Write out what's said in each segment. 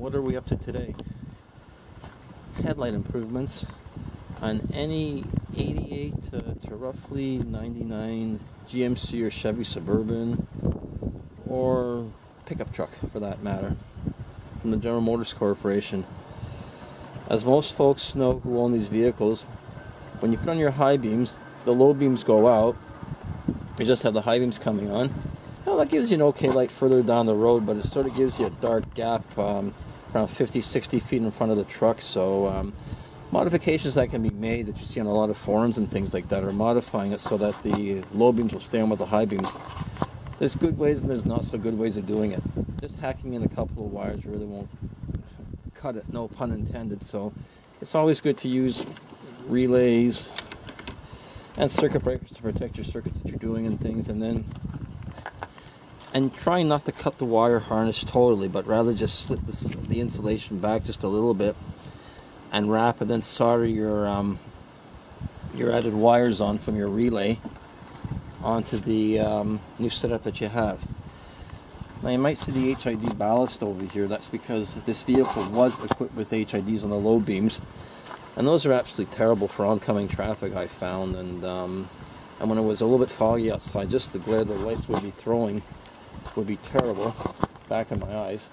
what are we up to today? Headlight improvements on any 88 to, to roughly 99 GMC or Chevy Suburban or pickup truck for that matter from the General Motors Corporation. As most folks know who own these vehicles, when you put on your high beams, the low beams go out. You just have the high beams coming on. Well, that gives you an okay light further down the road, but it sort of gives you a dark gap um, around 50, 60 feet in front of the truck. So um, modifications that can be made that you see on a lot of forums and things like that are modifying it so that the low beams will stay on with the high beams. There's good ways and there's not so good ways of doing it. Just hacking in a couple of wires really won't cut it, no pun intended. So it's always good to use relays and circuit breakers to protect your circuits that you're doing and things and then and try not to cut the wire harness totally but rather just slip this, the insulation back just a little bit and wrap and then solder your um, your added wires on from your relay onto the um, new setup that you have. Now you might see the HID ballast over here. That's because this vehicle was equipped with HIDs on the low beams. And those are absolutely terrible for oncoming traffic I found. And, um, and when it was a little bit foggy outside, just the glare the lights would be throwing would be terrible back in my eyes.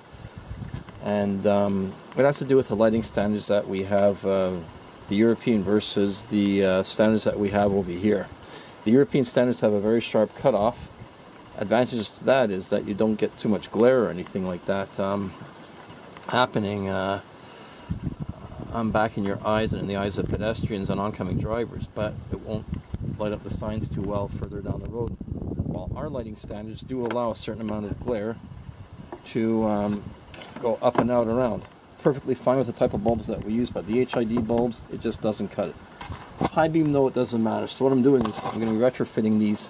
And um, it has to do with the lighting standards that we have, uh, the European versus the uh, standards that we have over here. The European standards have a very sharp cutoff. Advantages to that is that you don't get too much glare or anything like that um, happening uh, um, back in your eyes and in the eyes of pedestrians and oncoming drivers, but it won't light up the signs too well further down the road. While our lighting standards do allow a certain amount of glare to um, go up and out around. Perfectly fine with the type of bulbs that we use, but the HID bulbs, it just doesn't cut it. High beam, though, it doesn't matter. So what I'm doing is I'm going to be retrofitting these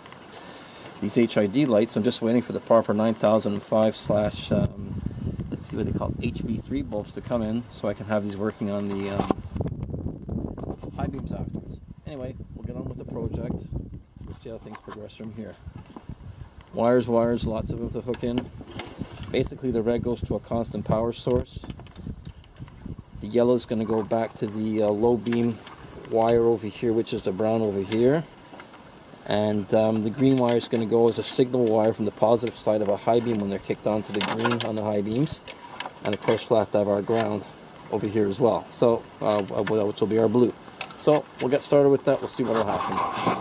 these HID lights. I'm just waiting for the proper 9005 slash, um, let's see what they call it, HB3 bulbs to come in so I can have these working on the um, high beams afterwards. Anyway, we'll get on with the project. See how things progress from here. Wires, wires, lots of them to hook in. Basically, the red goes to a constant power source. The yellow is going to go back to the uh, low beam wire over here, which is the brown over here. And um, the green wire is going to go as a signal wire from the positive side of a high beam when they're kicked onto the green on the high beams. And of course, we'll have to have our ground over here as well. So, uh, which will be our blue. So, we'll get started with that. We'll see what will happen.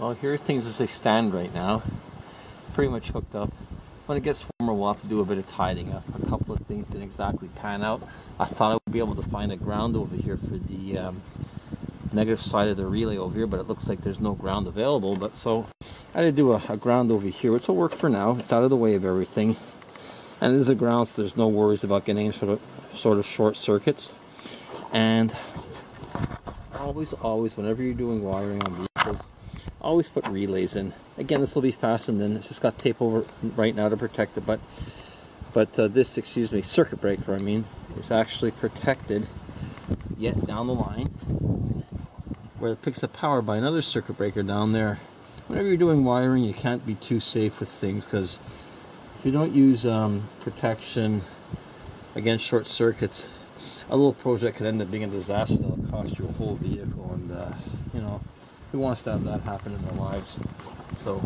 Well, here are things as they stand right now. Pretty much hooked up. When it gets warmer, we'll have to do a bit of tidying up. A couple of things didn't exactly pan out. I thought I would be able to find a ground over here for the um, negative side of the relay over here, but it looks like there's no ground available. But so I had to do a, a ground over here, which will work for now. It's out of the way of everything. And it is a ground, so there's no worries about getting any sort of, sort of short circuits. And always, always, whenever you're doing wiring on vehicles, always put relays in. Again, this will be fastened in. It's just got tape over right now to protect it, but but uh, this, excuse me, circuit breaker, I mean, is actually protected yet down the line where it picks up power by another circuit breaker down there. Whenever you're doing wiring, you can't be too safe with things because if you don't use um, protection against short circuits, a little project could end up being a disaster that'll cost you a whole vehicle and, uh, you know, who wants to have that happen in their lives? So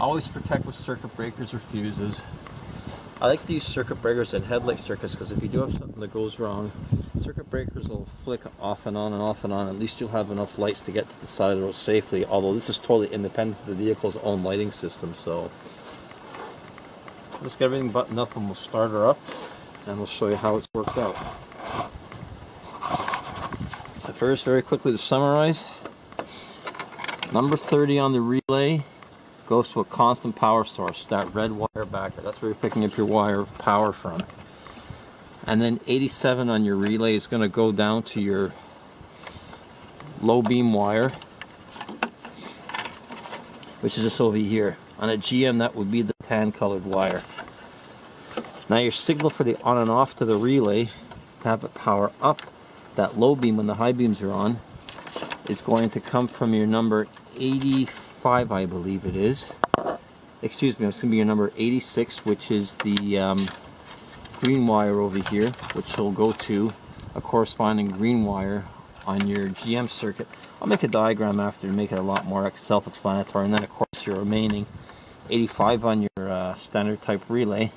always protect with circuit breakers or fuses. I like to use circuit breakers and headlight circuits because if you do have something that goes wrong, circuit breakers will flick off and on and off and on. At least you'll have enough lights to get to the side of the road safely, although this is totally independent of the vehicle's own lighting system. So just get everything buttoned up and we'll start her up and we'll show you how it's worked out. First, very quickly to summarize, Number 30 on the relay goes to a constant power source, that red wire backer. That's where you're picking up your wire power from. And then 87 on your relay is going to go down to your low beam wire, which is this over here. On a GM, that would be the tan colored wire. Now your signal for the on and off to the relay to have it power up that low beam when the high beams are on is going to come from your number 85 I believe it is. Excuse me it's going to be your number 86 which is the um, green wire over here which will go to a corresponding green wire on your GM circuit. I'll make a diagram after to make it a lot more self-explanatory and then of course your remaining 85 on your uh, standard type relay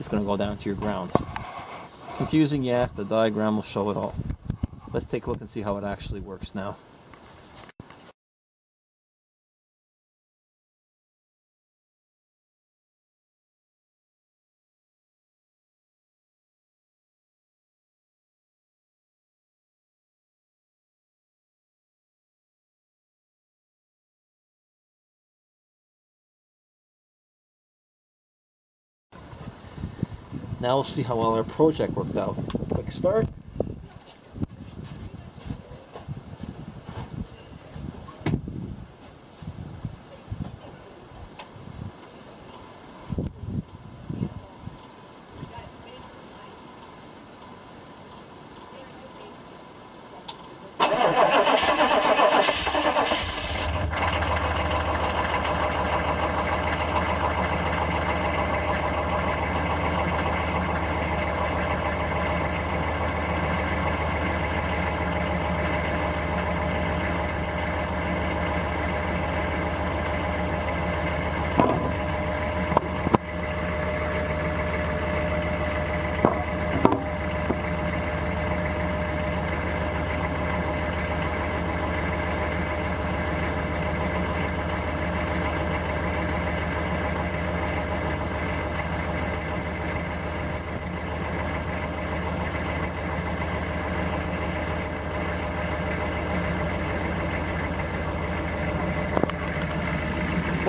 is going to go down to your ground. Confusing yeah the diagram will show it all. Let's take a look and see how it actually works now Now we'll see how well our project worked out. Click start.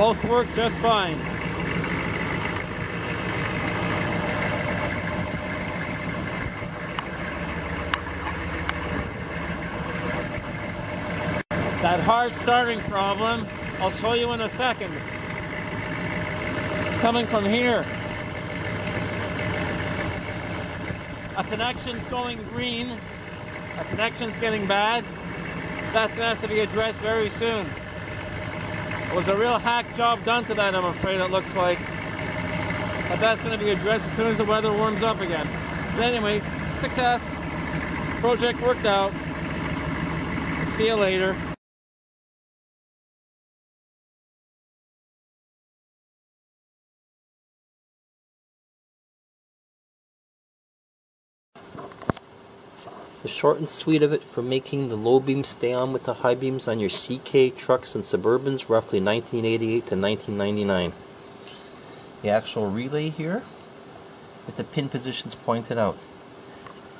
Both work just fine. That hard starting problem, I'll show you in a second. It's coming from here. A connection's going green, a connection's getting bad. That's gonna have to be addressed very soon. It was a real hack job done to that, I'm afraid it looks like. But that's going to be addressed as soon as the weather warms up again. But anyway, success. Project worked out. See you later. The short and sweet of it for making the low beams stay on with the high beams on your CK trucks and Suburbans roughly 1988 to 1999. The actual relay here with the pin positions pointed out.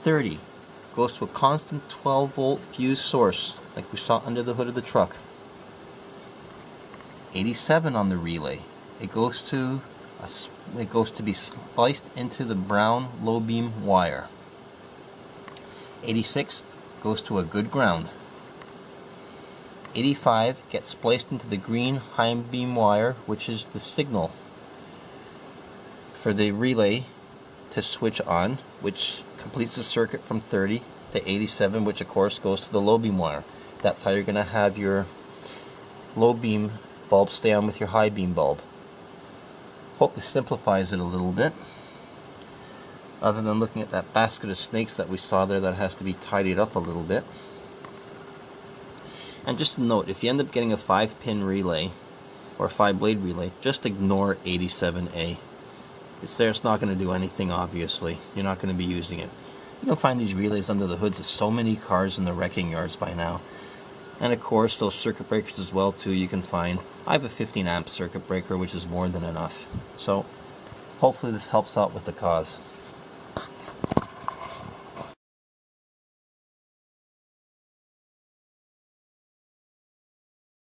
30 goes to a constant 12 volt fuse source like we saw under the hood of the truck. 87 on the relay. It goes to a, it goes to be spliced into the brown low beam wire. 86 goes to a good ground. 85 gets spliced into the green high beam wire, which is the signal for the relay to switch on, which completes the circuit from 30 to 87, which of course goes to the low beam wire. That's how you're going to have your low beam bulb stay on with your high beam bulb. Hope this simplifies it a little bit other than looking at that basket of snakes that we saw there that has to be tidied up a little bit. And just a note, if you end up getting a 5 pin relay or a 5 blade relay, just ignore 87A. It's there, it's not going to do anything obviously. You're not going to be using it. You'll find these relays under the hoods of so many cars in the wrecking yards by now. And of course, those circuit breakers as well too you can find. I have a 15 amp circuit breaker which is more than enough. So hopefully this helps out with the cause.